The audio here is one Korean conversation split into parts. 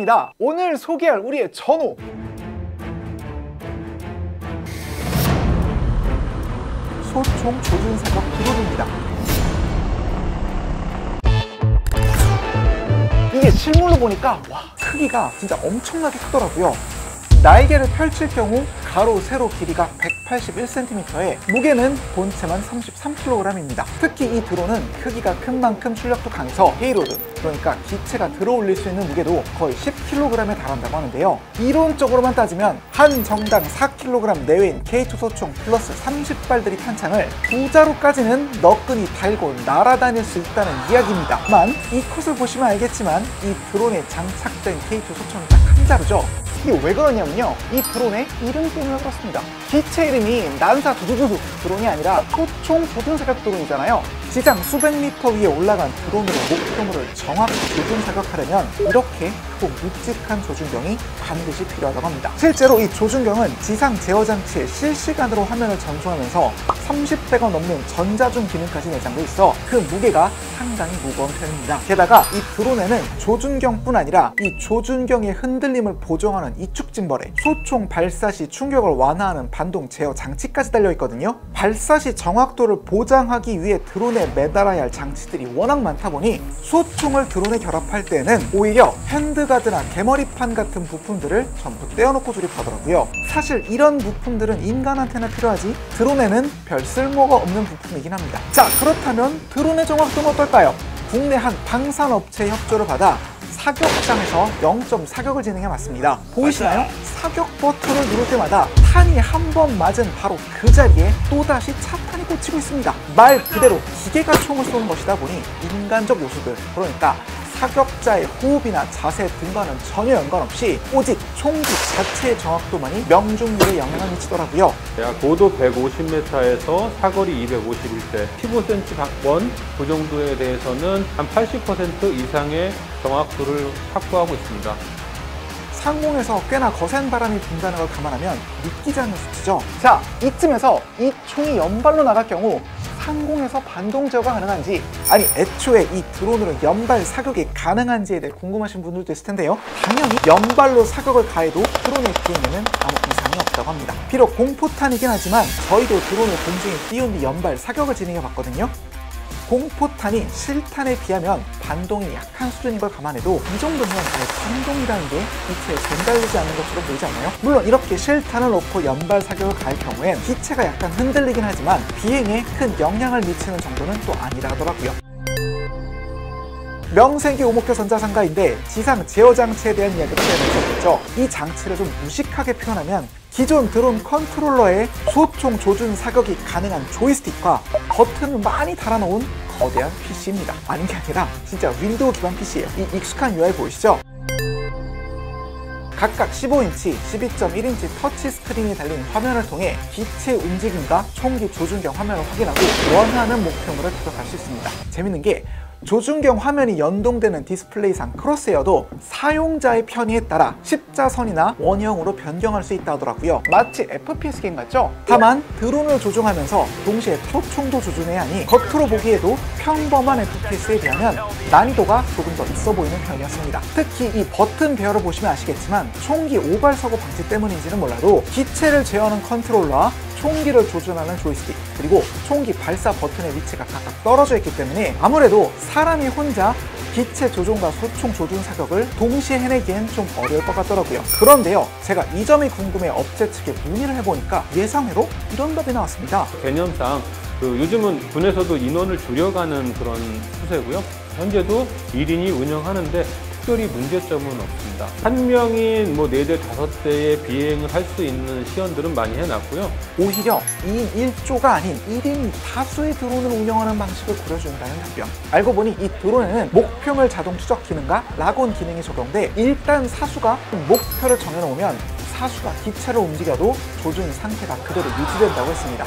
반갑습니다. 오늘 소개할 우리의 전호. 소총 조준 사격 드론입니다. 이게 실물로 보니까 와 크기가 진짜 엄청나게 크더라고요. 날개를 펼칠 경우 가로 세로 길이가 181cm에 무게는 본체만 33kg입니다. 특히 이 드론은 크기가 큰 만큼 출력도 강해서 payload 그러니까 기체가 들어올릴 수 있는 무게도 거의 10kg에 달한다고 하는데요. 이론적으로만 따지면 한 정당 4kg 내외인 K2 소총 플러스 30발들이 탄창을 두 자루까지는 너끈히 달고 날아다닐 수 있다는 이야기입니다. 만 이 컷을 보시면 알겠지만 이 드론에 장착된 K2 소총이 딱한 자루죠. 이게 왜 그러냐면요. 이 드론의 이름 때 문에 그렇습니다. 기체 이름이 난사 두두두두 드론이 아니라 소총 조준 사격 드론이잖아요. 지상 수백 미터 위에 올라간 드론으로 목표물을 정확히 조준 사격하려면 이렇게 크고 묵직한 조준경이 반드시 필요하다고 합니다. 실제로 이 조준경은 지상 제어 장치에 실시간으로 화면을 전송하면서 30배가 넘는 전자중 기능까지 내장돼 있어 그 무게가 상당히 무거운 편입니다. 게다가 이 드론에는 조준경뿐 아니라 이 조준경의 흔들림을 보정하는 이축 짐벌에 소총 발사 시 충격을 완화하는 반동 제어 장치까지 달려 있거든요. 발사 시 정확도를 보장하기 위해 드론에 매달아야 할 장치들이 워낙 많다 보니 소총을 드론에 결합할 때는 오히려 핸드가드나 개머리판 같은 부품들을 전부 떼어놓고 조립하더라고요. 사실 이런 부품들은 인간한테나 필요하지 드론에는 별 쓸모가 없는 부품이긴 합니다. 자 그렇다면 드론의 정확도는 어떨까요? 국내 한 방산업체의 협조를 받아 사격장에서 0점 사격을 진행해 왔습니다. 보이시나요? 사격 버튼을 누를 때마다 탄이 한 번 맞은 바로 그 자리에 또다시 차탄이 꽂히고 있습니다. 말 그대로 기계가 총을 쏘는 것이다 보니 인간적 요소들, 그러니까 사격자의 호흡이나 자세 등과는 전혀 연관없이 오직 총기 자체의 정확도만이 명중률에 영향을 미치더라고요. 약 고도 150m에서 사거리 251대, 15cm 각원 그 정도에 대해서는 한 80% 이상의 정확도를 확보하고 있습니다. 상공에서 꽤나 거센 바람이 분다는 걸 감안하면 믿기지 않는 수치죠. 자, 이쯤에서 이 총이 연발로 나갈 경우 상공에서 반동 제어가 가능한지 아니 애초에 이 드론으로 연발 사격이 가능한지에 대해 궁금하신 분들도 있을 텐데요. 당연히 연발로 사격을 가해도 드론의 비행에는 아무 이상이 없다고 합니다. 비록 공포탄이긴 하지만 저희도 드론을 공중에 띄운 뒤 연발 사격을 진행해 봤거든요 공포탄이 실탄에 비하면 반동이 약한 수준인 걸 감안해도 이 정도면 아예 반동이라는 게 기체에 전달되지 않는 것으로 보이지 않나요? 물론 이렇게 실탄을 놓고 연발 사격을 가할 경우엔 기체가 약간 흔들리긴 하지만 비행에 큰 영향을 미치는 정도는 또 아니라 하더라고요. 명색이 오목교 전자상가인데 지상 제어 장치에 대한 이야기를 빼놓을 수 없겠죠. 이 장치를 좀 무식하게 표현하면 기존 드론 컨트롤러에 소총 조준 사격이 가능한 조이스틱과 버튼을 많이 달아놓은 거대한 PC입니다. 아닌 게 아니라 진짜 윈도우 기반 PC예요. 이 익숙한 UI 보이시죠? 각각 15인치, 12.1인치 터치 스크린이 달린 화면을 통해 기체 움직임과 총기 조준경 화면을 확인하고 원하는 목표물을 타격할 수 있습니다. 재밌는 게 조준경 화면이 연동되는 디스플레이상 crosshair도 사용자의 편의에 따라 십자선이나 원형으로 변경할 수 있다 하더라고요. 마치 FPS 게임 같죠? 다만 드론을 조종하면서 동시에 소총도 조준해야 하니 겉으로 보기에도 평범한 FPS에 비하면 난이도가 조금 더 있어 보이는 편이었습니다. 특히 이 버튼 배열을 보시면 아시겠지만 총기 오발 사고 방지 때문인지는 몰라도 기체를 제어하는 컨트롤러와 총기를 조준하는 조이스틱 그리고 총기 발사 버튼의 위치가 각각 떨어져 있기 때문에 아무래도 사람이 혼자 기체 조종과 소총 조준 사격을 동시에 해내기엔 좀 어려울 것 같더라고요. 그런데요, 제가 이 점이 궁금해 업체 측에 문의를 해보니까 예상외로 이런 답이 나왔습니다. 개념상 그 요즘은 군에서도 인원을 줄여가는 그런 추세고요. 현재도 1인이 운영하는데 특별히 문제점은 없습니다. 한 명인 뭐 4대, 5대의 비행을 할 수 있는 시연들은 많이 해놨고요. 오히려 2인 1조가 아닌 1인 다수의 드론을 운영하는 방식을 고려준다는 답변. 알고 보니 이 드론에는 목표물 자동 추적 기능과 라곤 기능이 적용돼 일단 사수가 목표를 정해놓으면 사수가 기체를 움직여도 조준 상태가 그대로 유지된다고 했습니다.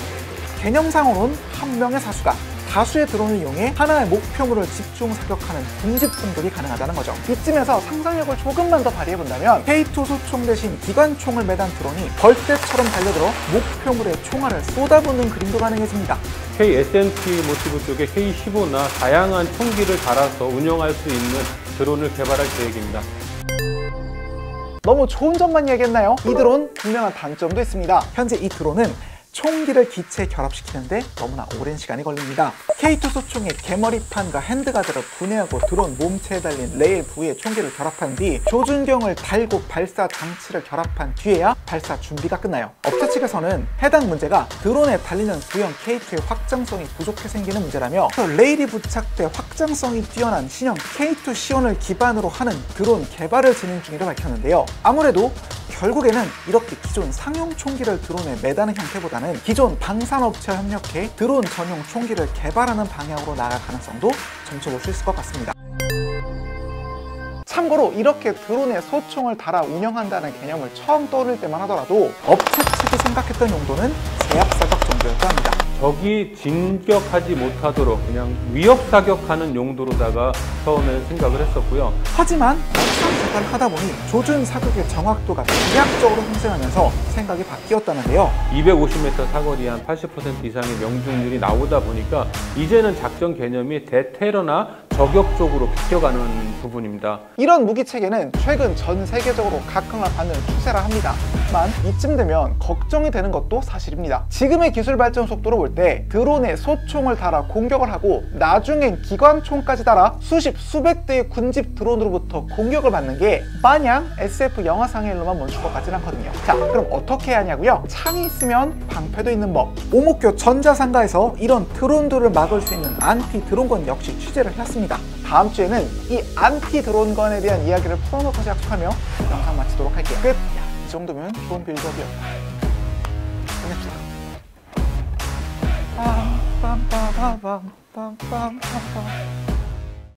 개념상으로는 한 명의 사수가 다수의 드론을 이용해 하나의 목표물을 집중 사격하는 군집 공격이 가능하다는 거죠. 이쯤에서 상상력을 조금만 더 발휘해본다면 K2 소총 대신 기관총을 매단 드론이 벌떼처럼 달려들어 목표물에 총알을 쏟아붓는 그림도 가능해집니다. KSNT 모티브 쪽에 K15나 다양한 총기를 달아서 운영할 수 있는 드론을 개발할 계획입니다. 너무 좋은 점만 이야기했나요? 이 드론 분명한 단점도 있습니다. 현재 이 드론은 총기를 기체에 결합시키는데 너무나 오랜 시간이 걸립니다. K2 소총의 개머리판과 handguard를 분해하고 드론 몸체에 달린 레일 부위에 총기를 결합한 뒤 조준경을 달고 발사 장치를 결합한 뒤에야 발사 준비가 끝나요. 업체 측에서는 해당 문제가 드론에 달리는 구형 K2의 확장성이 부족해 생기는 문제라며 레일이 부착돼 확장성이 뛰어난 신형 K2C1을 기반으로 하는 드론 개발을 진행 중이라 밝혔는데요. 아무래도 결국에는 이렇게 기존 상용 총기를 드론에 매다는 형태보다는 기존 방산업체와 협력해 드론 전용 총기를 개발하는 방향으로 나아갈 가능성도 수 있을 것 같습니다. 참고로 이렇게 드론에 소총을 달아 운영한다는 개념을 처음 떠올릴 때만 하더라도 업체 측이 생각했던 용도는 제압 사격 정도였다 합니다. 적이 진격하지 못하도록 그냥 위협 사격하는 용도로다가 처음에 생각을 했었고요. 하지만 막상 개발을 하다 보니 조준 사격의 정확도가 비약적으로 상승하면서 생각이 바뀌었다는데요. 250m 사거리 한 80% 이상의 명중률이 나오다 보니까 이제는 작전 개념이 대테러나 저격 쪽으로 바뀌어가는 부분입니다. 이런 무기 체계는 최근 전 세계적으로 각광을 받는 추세라 합니다. 하지만 이쯤 되면 걱정이 되는 것도 사실입니다. 지금의 기술 발전 속도로 볼 때 드론에 소총을 달아 공격을 하고 나중엔 기관총까지 달아 수십 수백 대의 군집 드론으로부터 공격을 받는 게 마냥 SF 영화상의 일로만 멈출 것 같진 않거든요. 자, 그럼 어떻게 해야 하냐고요? 창이 있으면 방패도 있는 법. 오목교 전자상가에서 이런 드론들을 막을 수 있는 anti drone gun 역시 취재를 했습니다. 다음 주에는 이 anti drone gun에 대한 이야기를 풀어놓기로 약속하며 영상 마치도록 할게요. 끝! 야, 이 정도면 좋은 빌드업이었다. 끝냅시다. 빰빰빰빰빰빰빰빰빰